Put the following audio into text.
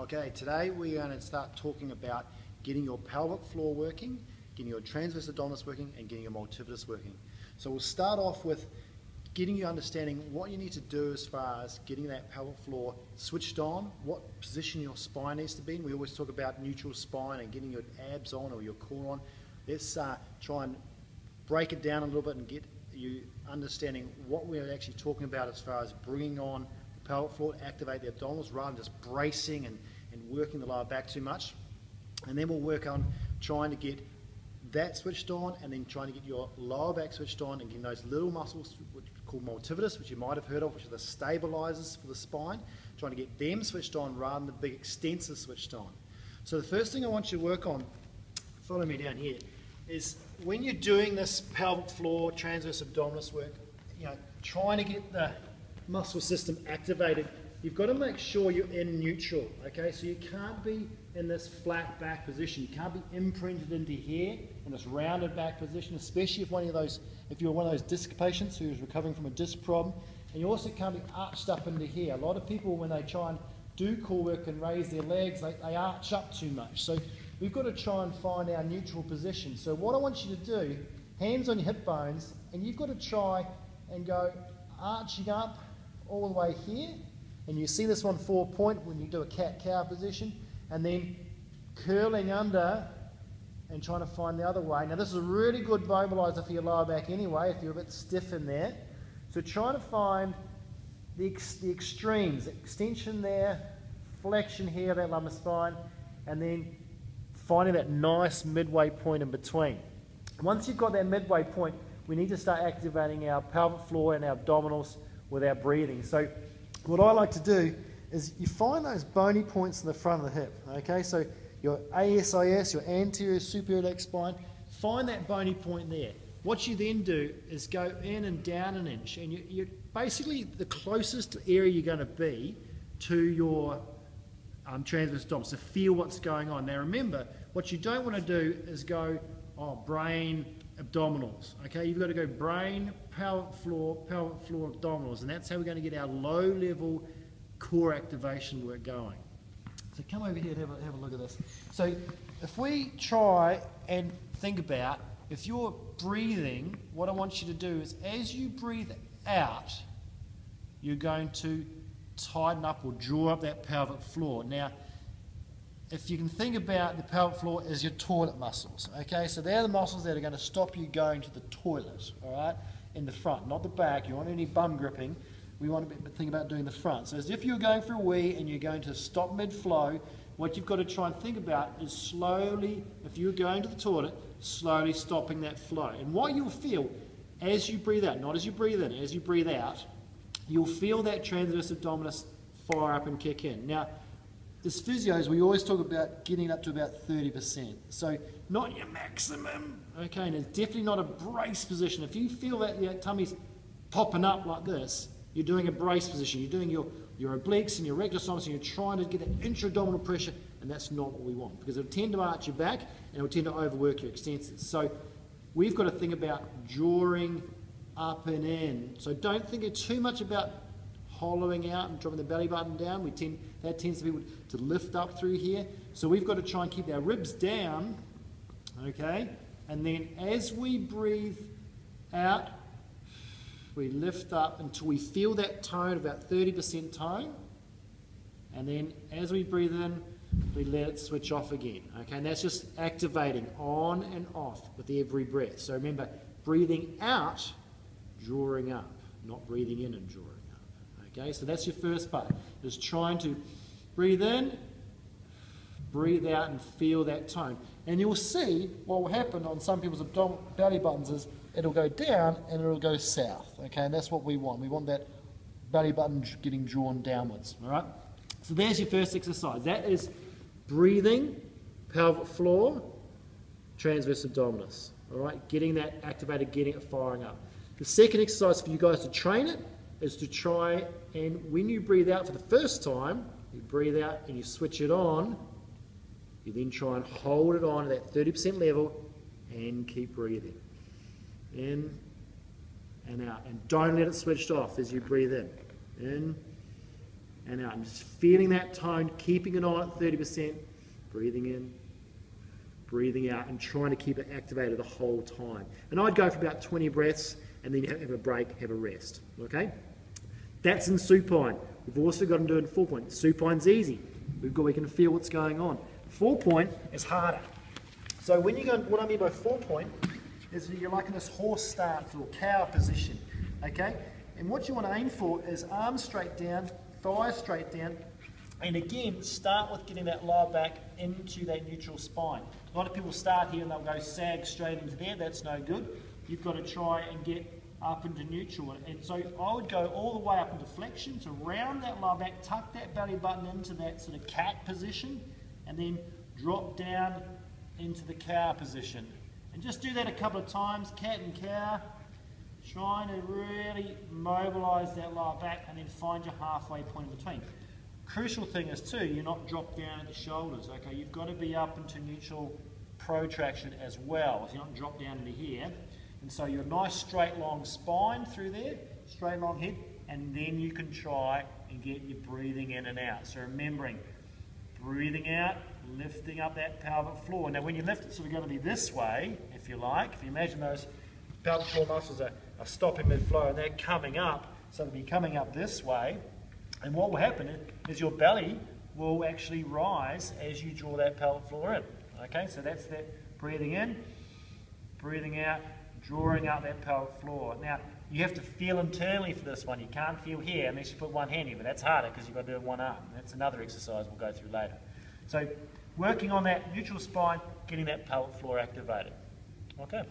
Okay, today we're going to start talking about getting your pelvic floor working, getting your transverse abdominis working, and getting your multifidus working. So we'll start off with getting you understanding what you need to do as far as getting that pelvic floor switched on, what position your spine needs to be in. We always talk about neutral spine and getting your abs on or your core on. Let's uh, try and break it down a little bit and get you understanding what we're actually talking about as far as bringing on pelvic floor, activate the abdominals rather than just bracing and, and working the lower back too much. And then we'll work on trying to get that switched on and then trying to get your lower back switched on and getting those little muscles called multifidus, which you might have heard of, which are the stabilizers for the spine, trying to get them switched on rather than the big extensors switched on. So the first thing I want you to work on, follow me down here, is when you're doing this pelvic floor transverse abdominis work, you know, trying to get the muscle system activated, you've got to make sure you're in neutral, okay? So you can't be in this flat back position. You can't be imprinted into here in this rounded back position, especially if one of those, if you're one of those disc patients who's recovering from a disc problem. And you also can't be arched up into here. A lot of people, when they try and do core work and raise their legs, they, they arch up too much. So we've got to try and find our neutral position. So what I want you to do, hands on your hip bones, and you've got to try and go arching up all the way here. And you see this one four point when you do a cat-cow position and then curling under and trying to find the other way. Now this is a really good mobilizer for your lower back anyway if you're a bit stiff in there. So trying to find the, ex the extremes, extension there, flexion here, that lumbar spine, and then finding that nice midway point in between. Once you've got that midway point, we need to start activating our pelvic floor and our abdominals with our breathing. So what I like to do is you find those bony points in the front of the hip. Okay, so your ASIS, your anterior superior iliac spine, find that bony point there. What you then do is go in and down an inch, and you, you're basically the closest area you're going to be to your um, transverse abdominis to feel what's going on. Now remember, what you don't want to do is go, oh, brain, abdominals. Okay, you've got to go brain, pelvic floor, pelvic floor, abdominals, and that's how we're going to get our low level core activation work going. So come over here and have a, have a look at this. So if we try and think about, if you're breathing, what I want you to do is as you breathe out, you're going to tighten up or draw up that pelvic floor. Now, if you can think about the pelvic floor as your toilet muscles, okay? So they're the muscles that are going to stop you going to the toilet, all right? In the front, not the back. You want any bum gripping we want to think about doing the front. So as if you're going for a wee and you're going to stop mid-flow, what you've got to try and think about is slowly, if you're going to the toilet, slowly stopping that flow. And what you'll feel as you breathe out, not as you breathe in, as you breathe out, you'll feel that transverse abdominis fire up and kick in. Now, as physios, we always talk about getting up to about 30%. So not your maximum, okay, and it's definitely not a brace position. If you feel that your tummy's popping up like this, you're doing a brace position. You're doing your, your obliques and your rectus abdominis, and you're trying to get that intra-abdominal pressure, and that's not what we want because it'll tend to arch your back and it'll tend to overwork your extensors. So we've got to think about drawing up and in. So don't think it's too much about hollowing out and dropping the belly button down. We tend, that tends to be to lift up through here. So we've got to try and keep our ribs down, okay? And then as we breathe out, we lift up until we feel that tone, about 30% tone. And then as we breathe in, we let it switch off again. Okay, and that's just activating on and off with every breath. So remember, breathing out, drawing up, not breathing in and drawing. Okay, so that's your first part, is trying to breathe in, breathe out, and feel that tone. And you'll see what will happen on some people's belly buttons is it'll go down and it'll go south. Okay, and that's what we want. We want that belly button getting drawn downwards. All right. So there's your first exercise. That is breathing, pelvic floor, transverse abdominis. All right, getting that activated, getting it firing up. The second exercise for you guys to train it is to try and when you breathe out for the first time, you breathe out and you switch it on. You then try and hold it on at that 30% level and keep breathing in and out. And don't let it switch off as you breathe in. In and out. And just feeling that tone, keeping it on at 30%, breathing in, breathing out, and trying to keep it activated the whole time. And I'd go for about 20 breaths and then have a break, have a rest. Okay? That's in supine. We've also got to do it in four point. Supine's easy. We've got, we can feel what's going on. Four point is harder. So when you go, what I mean by four point is you're like in this horse stance or cow position, okay? And what you want to aim for is arms straight down, thighs straight down, and again, start with getting that lower back into that neutral spine. A lot of people start here and they'll go sag straight into there. That's no good. You've got to try and get up into neutral. And so I would go all the way up into flexion, so round that lower back, tuck that belly button into that sort of cat position, and then drop down into the cow position. And just do that a couple of times, cat and cow, trying to really mobilize that lower back and then find your halfway point in between. Crucial thing is too, you're not drop down at the shoulders, okay? You've got to be up into neutral protraction as well. So you're not drop down into here. And so you're nice straight long spine through there, straight long head, and then you can try and get your breathing in and out. So remembering, breathing out, lifting up that pelvic floor. Now when you lift, it's sort of going to be this way, if you like. If you imagine those pelvic floor muscles are, are stopping mid-flow and they're coming up, so they'll be coming up this way. And what will happen is your belly will actually rise as you draw that pelvic floor in. Okay, so that's that breathing in, breathing out, drawing out that pelvic floor. Now, you have to feel internally for this one. You can't feel here unless you put one hand in, but that's harder because you've got to do it one arm. That's another exercise we'll go through later. So, working on that neutral spine, getting that pelvic floor activated. Okay.